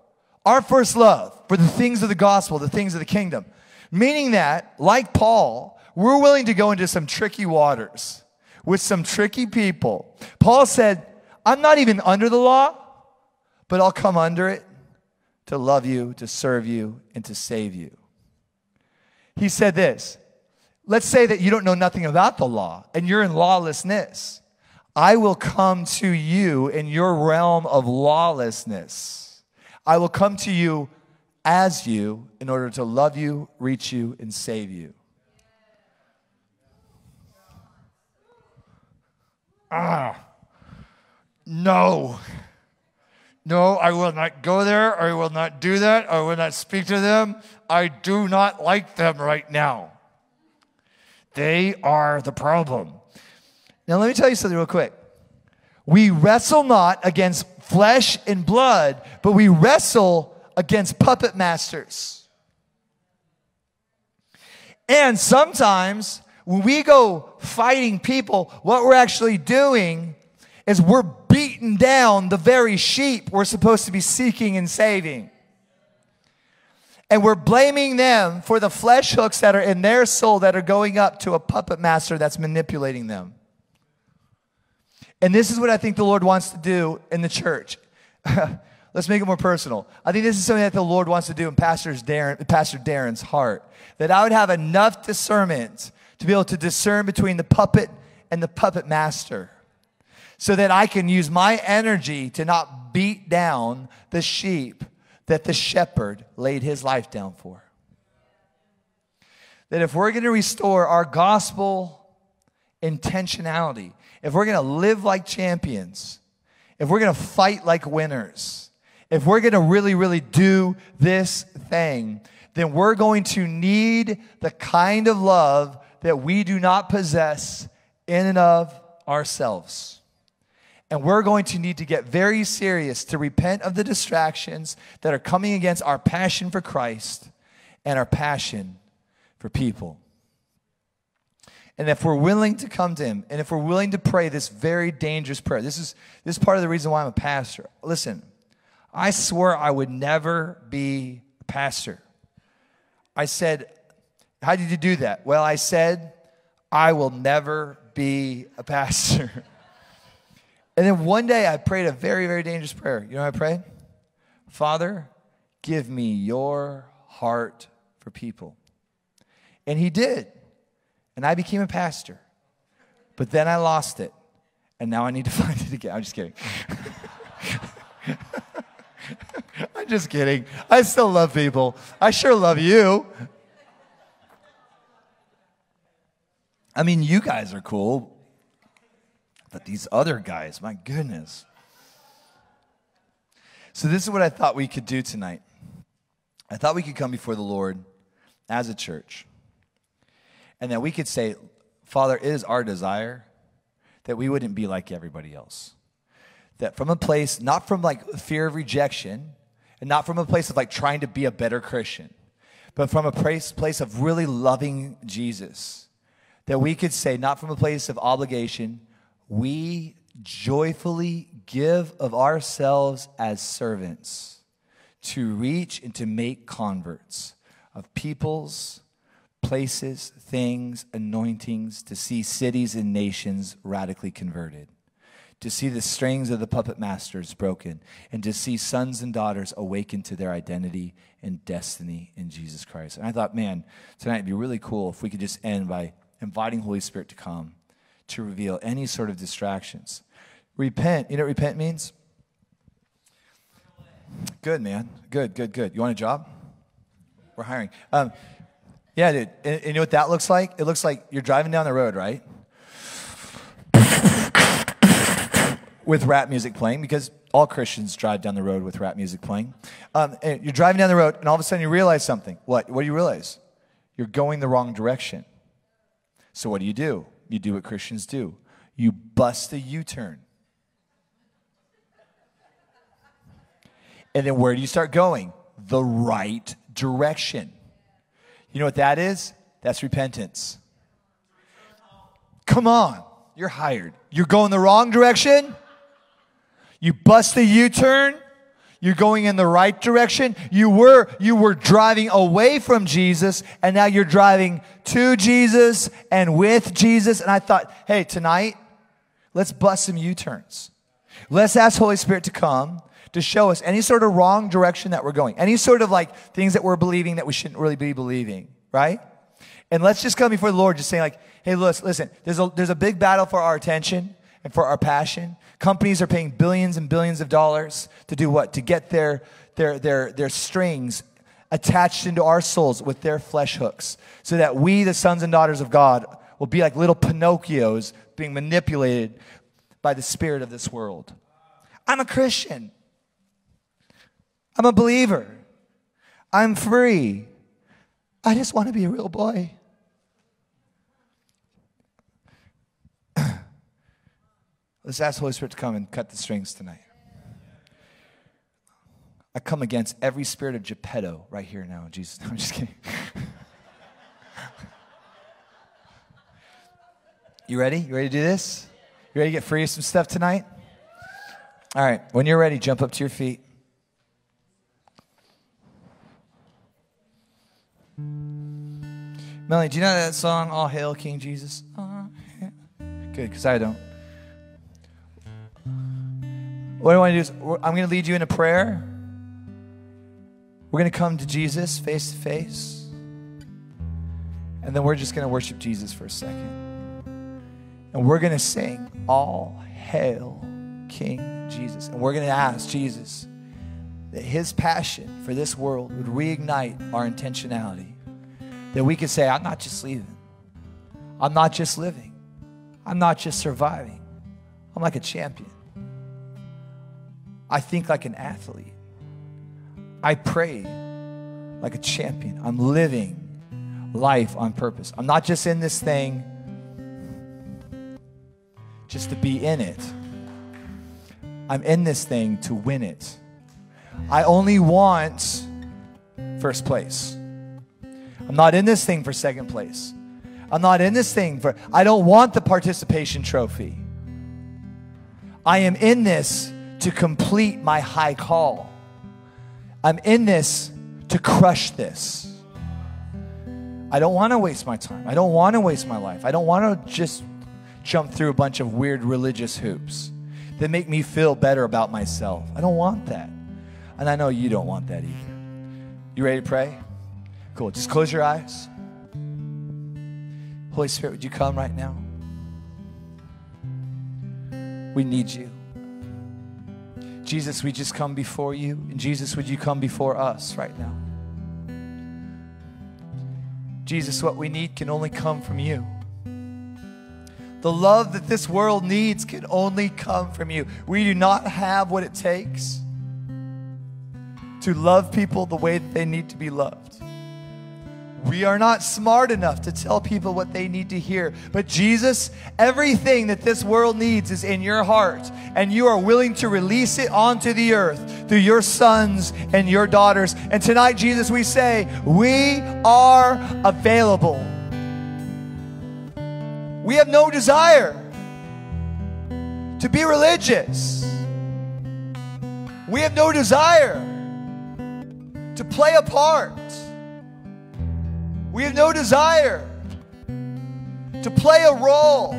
our first love for the things of the gospel, the things of the kingdom, Meaning that, like Paul, we're willing to go into some tricky waters with some tricky people. Paul said, I'm not even under the law, but I'll come under it to love you, to serve you, and to save you. He said this Let's say that you don't know nothing about the law and you're in lawlessness. I will come to you in your realm of lawlessness. I will come to you as you in order to love you, reach you, and save you. Ah, no. No, I will not go there. I will not do that. I will not speak to them. I do not like them right now. They are the problem. Now, let me tell you something real quick. We wrestle not against flesh and blood, but we wrestle against puppet masters. And sometimes when we go fighting people, what we're actually doing is we're beating down the very sheep we're supposed to be seeking and saving. And we're blaming them for the flesh hooks that are in their soul that are going up to a puppet master that's manipulating them. And this is what I think the Lord wants to do in the church. (laughs) Let's make it more personal. I think this is something that the Lord wants to do in Pastor, Darren, Pastor Darren's heart. That I would have enough discernment to be able to discern between the puppet and the puppet master. So that I can use my energy to not beat down the sheep that the shepherd laid his life down for. That if we're going to restore our gospel intentionality, if we're going to live like champions, if we're going to fight like winners, if we're going to really, really do this thing, then we're going to need the kind of love that we do not possess in and of ourselves. And we're going to need to get very serious to repent of the distractions that are coming against our passion for Christ and our passion for people. And if we're willing to come to Him, and if we're willing to pray this very dangerous prayer, this is, this is part of the reason why I'm a pastor. Listen, I swore I would never be a pastor. I said, How did you do that? Well, I said, I will never be a pastor. (laughs) and then one day I prayed a very, very dangerous prayer. You know I prayed? Father, give me your heart for people. And he did. And I became a pastor. But then I lost it. And now I need to (laughs) find it again. I'm just kidding. (laughs) I'm just kidding. I still love people. I sure love you. I mean, you guys are cool, but these other guys, my goodness. So, this is what I thought we could do tonight. I thought we could come before the Lord as a church, and that we could say, Father, it is our desire that we wouldn't be like everybody else. That from a place, not from like fear of rejection, and not from a place of like trying to be a better Christian, but from a place, place of really loving Jesus that we could say, not from a place of obligation, we joyfully give of ourselves as servants to reach and to make converts of peoples, places, things, anointings, to see cities and nations radically converted, to see the strings of the puppet masters broken, and to see sons and daughters awaken to their identity and destiny in Jesus Christ. And I thought, man, tonight would be really cool if we could just end by inviting Holy Spirit to come to reveal any sort of distractions. Repent. You know what repent means? Good, man. Good, good, good. You want a job? We're hiring. Um, yeah, dude. And, and you know what that looks like? It looks like you're driving down the road, right? with rap music playing, because all Christians drive down the road with rap music playing. Um, you're driving down the road, and all of a sudden you realize something. What? What do you realize? You're going the wrong direction. So what do you do? You do what Christians do you bust a U turn. And then where do you start going? The right direction. You know what that is? That's repentance. Come on, you're hired. You're going the wrong direction. You bust a U turn. You're going in the right direction. You were, you were driving away from Jesus, and now you're driving to Jesus and with Jesus. And I thought, hey, tonight, let's bust some U turns. Let's ask Holy Spirit to come to show us any sort of wrong direction that we're going, any sort of like things that we're believing that we shouldn't really be believing, right? And let's just come before the Lord, just saying, like, hey, listen, listen, there's a, there's a big battle for our attention and for our passion. Companies are paying billions and billions of dollars to do what? To get their, their, their, their strings attached into our souls with their flesh hooks so that we, the sons and daughters of God, will be like little Pinocchios being manipulated by the spirit of this world. I'm a Christian. I'm a believer. I'm free. I just want to be a real boy. Let's ask the Holy Spirit to come and cut the strings tonight. I come against every spirit of Geppetto right here now Jesus. (laughs) No, I'm just kidding. (laughs) you ready? You ready to do this? You ready to get free of some stuff tonight? All right. When you're ready, jump up to your feet. Melanie, do you know that song, All Hail King Jesus? Good, because I don't. What I want to do is, I'm going to lead you in a prayer. We're going to come to Jesus face to face. And then we're just going to worship Jesus for a second. And we're going to sing, All Hail King Jesus. And we're going to ask Jesus that his passion for this world would reignite our intentionality. That we could say, I'm not just leaving, I'm not just living, I'm not just surviving, I'm like a champion. I think like an athlete. I pray like a champion. I'm living life on purpose. I'm not just in this thing just to be in it. I'm in this thing to win it. I only want first place. I'm not in this thing for second place. I'm not in this thing for, I don't want the participation trophy. I am in this to complete my high call. I'm in this to crush this. I don't want to waste my time. I don't want to waste my life. I don't want to just jump through a bunch of weird religious hoops that make me feel better about myself. I don't want that. And I know you don't want that either. You ready to pray? Cool. Just close your eyes. Holy Spirit, would you come right now? We need you. Jesus, we just come before you. And Jesus, would you come before us right now? Jesus, what we need can only come from you. The love that this world needs can only come from you. We do not have what it takes to love people the way that they need to be loved. We are not smart enough to tell people what they need to hear. But Jesus, everything that this world needs is in your heart, and you are willing to release it onto the earth through your sons and your daughters. And tonight, Jesus, we say, we are available. We have no desire to be religious. We have no desire to play a part. We have no desire to play a role.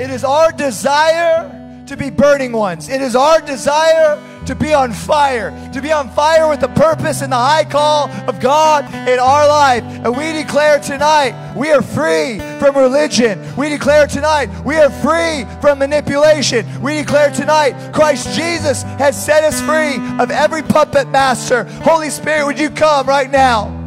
It is our desire to be burning ones. It is our desire to be on fire, to be on fire with the purpose and the high call of God in our life. And we declare tonight we are free from religion. We declare tonight we are free from manipulation. We declare tonight Christ Jesus has set us free of every puppet master. Holy Spirit, would you come right now?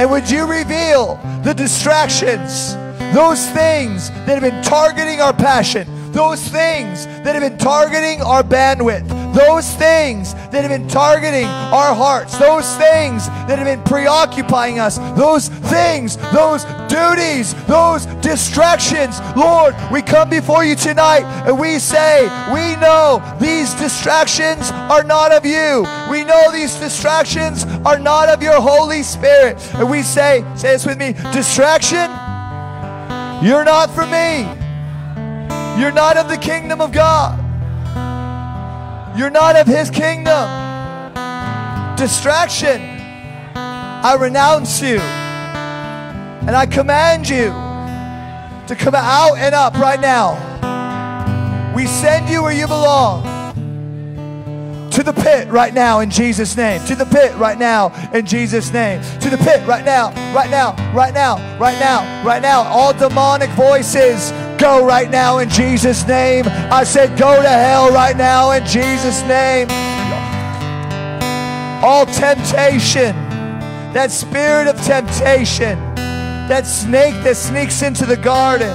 And would you reveal the distractions, those things that have been targeting our passion, those things that have been targeting our bandwidth, those things that have been targeting our hearts, those things that have been preoccupying us, those things, those duties, those distractions. Lord, we come before you tonight and we say, we know these distractions are not of you. We know these distractions are not of your Holy Spirit. And we say, say this with me, distraction, you're not for me. You're not of the kingdom of God. You're not of his kingdom. Distraction. I renounce you. And I command you to come out and up right now. We send you where you belong. To the pit right now in Jesus' name. To the pit right now in Jesus' name. To the pit right now, right now, right now, right now, right now. All demonic voices go right now in Jesus' name. I said, go to hell right now in Jesus' name. All temptation, that spirit of temptation, that snake that sneaks into the garden,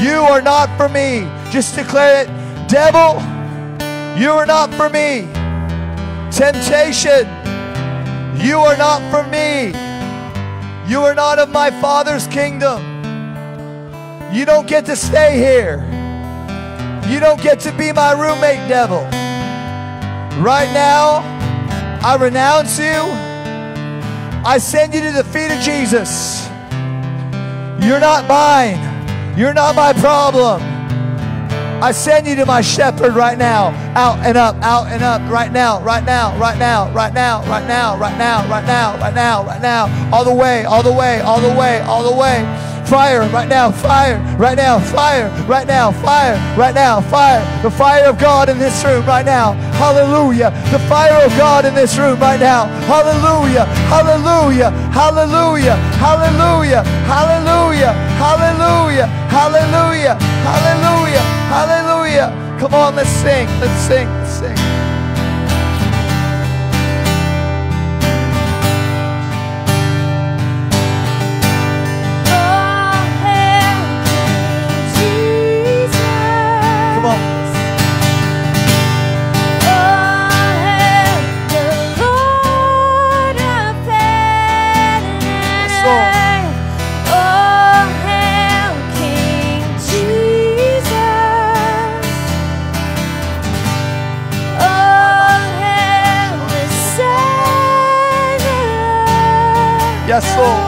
you are not for me. Just declare it, devil, you are not for me. Temptation, you are not for me. You are not of my Father's kingdom. You don't get to stay here. You don't get to be my roommate, devil. Right now, I renounce you. I send you to the feet of Jesus. You're not mine. You're not my problem. I send you to my shepherd right now. Out and up, out and up, right now, right now, right now, right now, right now, right now, right now, right now, right now. All the way, all the way, all the way, all the way. Fire right now, fire right now, fire right now, fire right now, fire. The fire of God in this room right now. Hallelujah. The fire of God in this room right now. Hallelujah. Hallelujah. Hallelujah. Hallelujah. Hallelujah. Hallelujah. Hallelujah. Hallelujah. Hallelujah. Come on, let's sing. Let's sing. Let's sing. sou.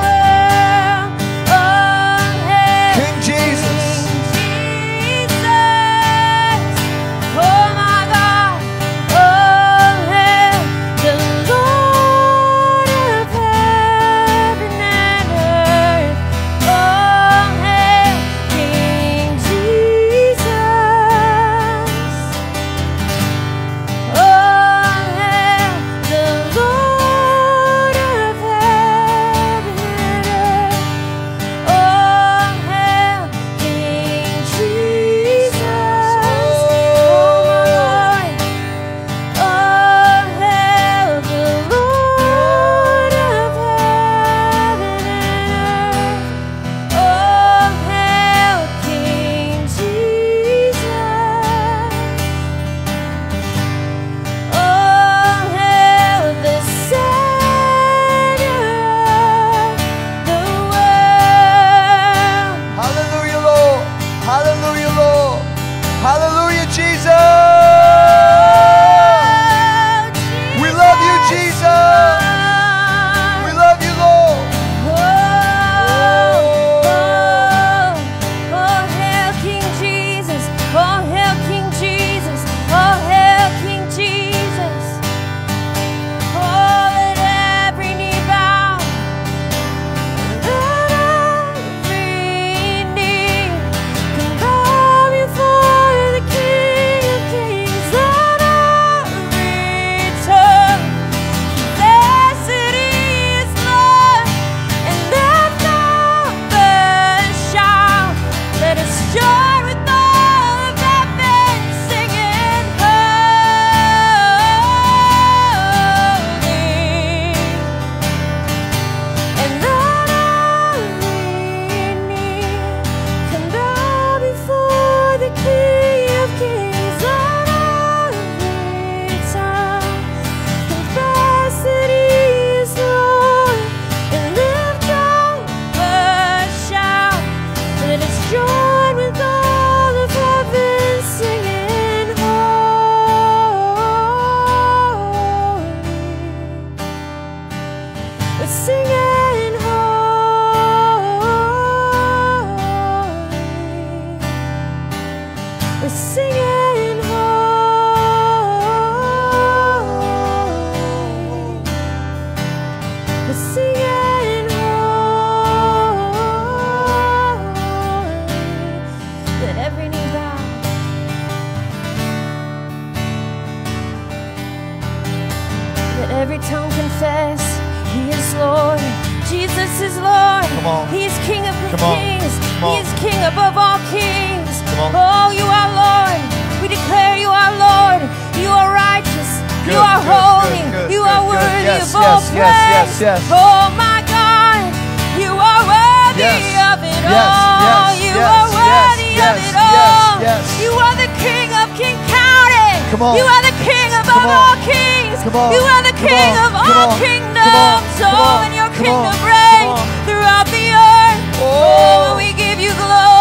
Yes, yes, yes, yes, praise. yes. Oh my God, you are worthy Yes, of it yes, all. yes, you yes, are worthy yes, of it all. yes. yes. You are the King of King County. Come on. You are the King above all kings. Come on. You are the Come King on. of Come all on. kingdoms. Come on. Come Oh, and your Come kingdom reigns throughout the earth. Oh. oh. we give you glory.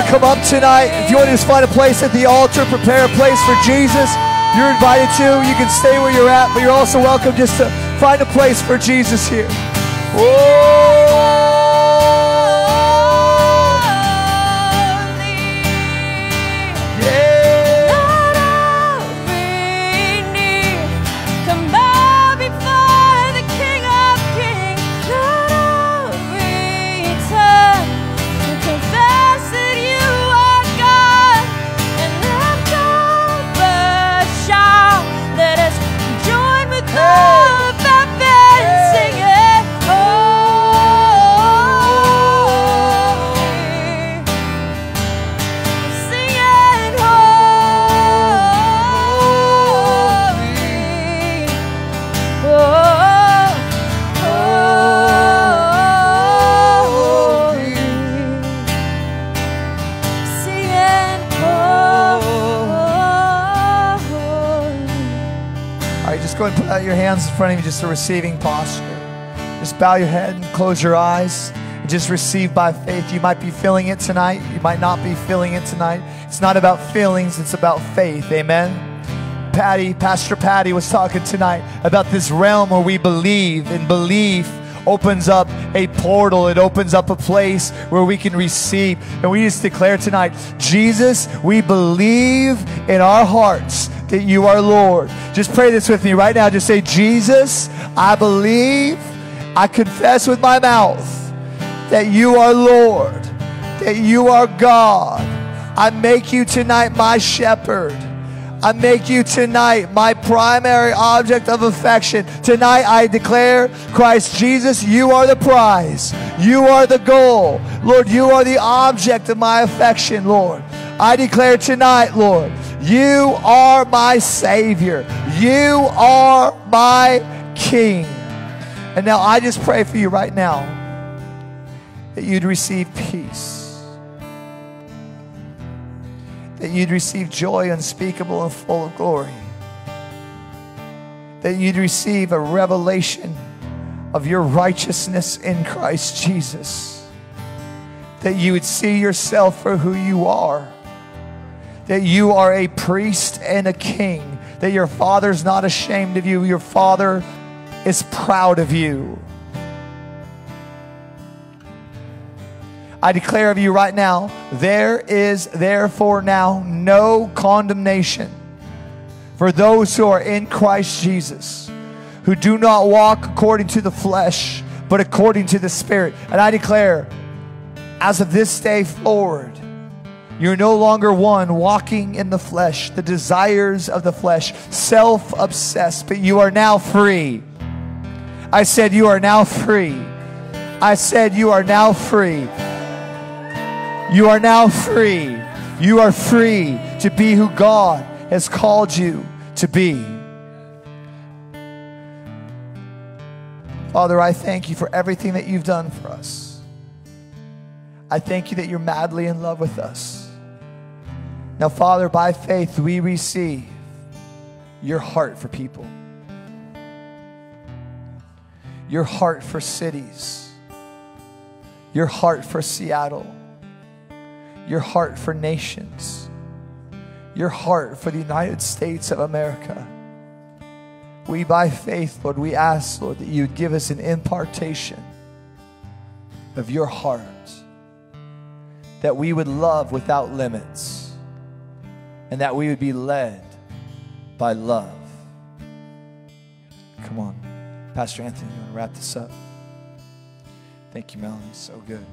To come up tonight, if you want to just find a place at the altar, prepare a place for Jesus, you're invited to. You can stay where you're at, but you're also welcome just to find a place for Jesus here. Yeah. Hands in front of you, just a receiving posture. Just bow your head and close your eyes. And just receive by faith. You might be feeling it tonight. You might not be feeling it tonight. It's not about feelings, it's about faith. Amen. Patty, Pastor Patty was talking tonight about this realm where we believe, and belief opens up a portal. It opens up a place where we can receive. And we just declare tonight, Jesus, we believe in our hearts that you are Lord. Just pray this with me right now. Just say, Jesus, I believe, I confess with my mouth that you are Lord, that you are God. I make you tonight my shepherd. I make you tonight my primary object of affection. Tonight I declare, Christ Jesus, you are the prize. You are the goal. Lord, you are the object of my affection, Lord. I declare tonight, Lord, you are my Savior. You are my King. And now I just pray for you right now that you'd receive peace, that you'd receive joy unspeakable and full of glory, that you'd receive a revelation of your righteousness in Christ Jesus, that you would see yourself for who you are, that you are a priest and a king, that your father's not ashamed of you, your father is proud of you. I declare of you right now, there is therefore now no condemnation for those who are in Christ Jesus, who do not walk according to the flesh, but according to the Spirit. And I declare, as of this day forward, you're no longer one walking in the flesh, the desires of the flesh, self obsessed, but you are now free. I said, You are now free. I said, You are now free. You are now free. You are free to be who God has called you to be. Father, I thank you for everything that you've done for us. I thank you that you're madly in love with us. Now, Father, by faith, we receive your heart for people, your heart for cities, your heart for Seattle, your heart for nations, your heart for the United States of America. We, by faith, Lord, we ask, Lord, that you would give us an impartation of your heart, that we would love without limits, and that we would be led by love. Come on, Pastor Anthony, you want to wrap this up? Thank you, Melanie. So good.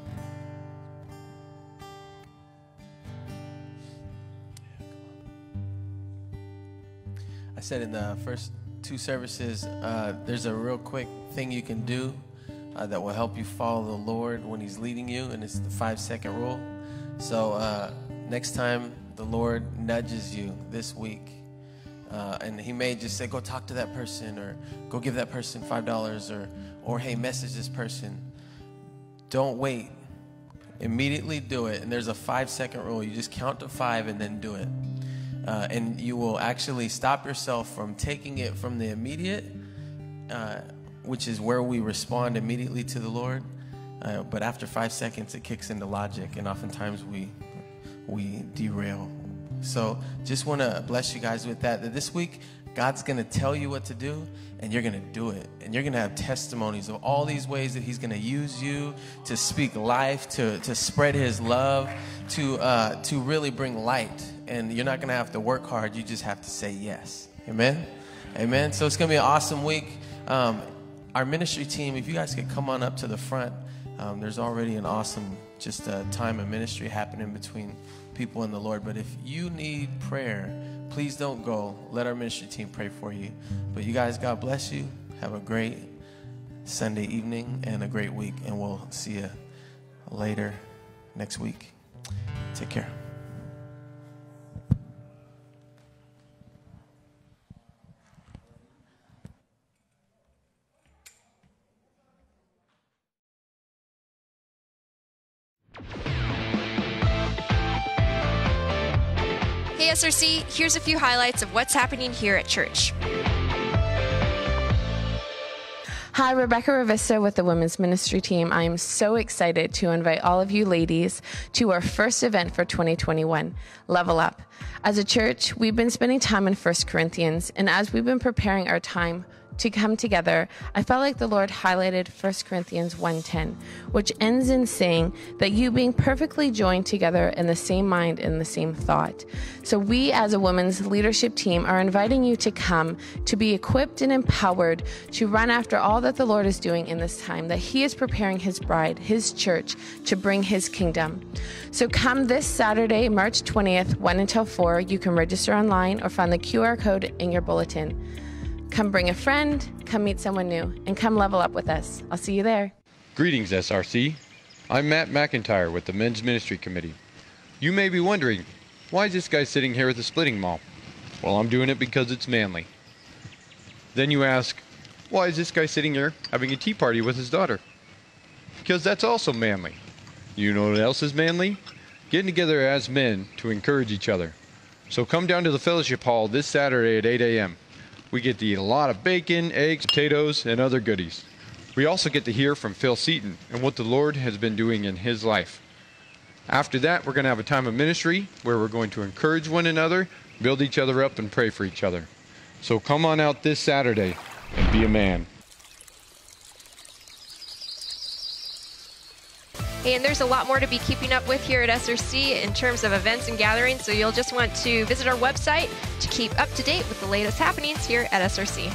Said in the first two services, uh, there's a real quick thing you can do uh, that will help you follow the Lord when He's leading you, and it's the five second rule. So uh, next time the Lord nudges you this week, uh, and He may just say, "Go talk to that person," or "Go give that person five dollars," or or "Hey, message this person." Don't wait. Immediately do it. And there's a five second rule. You just count to five and then do it. Uh, and you will actually stop yourself from taking it from the immediate, uh, which is where we respond immediately to the Lord. Uh, but after five seconds, it kicks into logic, and oftentimes we we derail. So just want to bless you guys with that. That this week, God's going to tell you what to do, and you're going to do it. And you're going to have testimonies of all these ways that He's going to use you to speak life, to, to spread His love, to, uh, to really bring light. And you're not going to have to work hard, you just have to say yes. Amen? Amen. So it's going to be an awesome week. Um, our ministry team, if you guys could come on up to the front, um, there's already an awesome just uh, time of ministry happening between people and the Lord. But if you need prayer, please don't go. Let our ministry team pray for you. But you guys, God bless you. Have a great Sunday evening and a great week. And we'll see you later next week. Take care. Hey SRC, here's a few highlights of what's happening here at church. Hi, Rebecca Rivisto with the Women's Ministry Team. I am so excited to invite all of you ladies to our first event for 2021, Level Up. As a church, we've been spending time in 1 Corinthians, and as we've been preparing our time to come together, I felt like the Lord highlighted 1 Corinthians 1:10, which ends in saying that you being perfectly joined together in the same mind and the same thought. So we as a women's leadership team are inviting you to come to be equipped and empowered to run after all that the Lord is doing in this time, that he is preparing his bride, his church to bring his kingdom. So come this Saturday, March 20th, 1 until 4. You can register online or find the QR code in your bulletin. Come bring a friend, come meet someone new, and come level up with us. I'll see you there. Greetings, SRC. I'm Matt McIntyre with the Men's Ministry Committee. You may be wondering, why is this guy sitting here at the splitting maul? Well, I'm doing it because it's manly. Then you ask, why is this guy sitting here having a tea party with his daughter? Because that's also manly. You know what else is manly? Getting together as men to encourage each other. So come down to the fellowship hall this Saturday at 8 a.m. We get to eat a lot of bacon, eggs, potatoes, and other goodies. We also get to hear from Phil Seaton and what the Lord has been doing in his life. After that, we're going to have a time of ministry where we're going to encourage one another, build each other up, and pray for each other. So come on out this Saturday and be a man. And there's a lot more to be keeping up with here at SRC in terms of events and gatherings, so you'll just want to visit our website to keep up to date with the latest happenings here at SRC.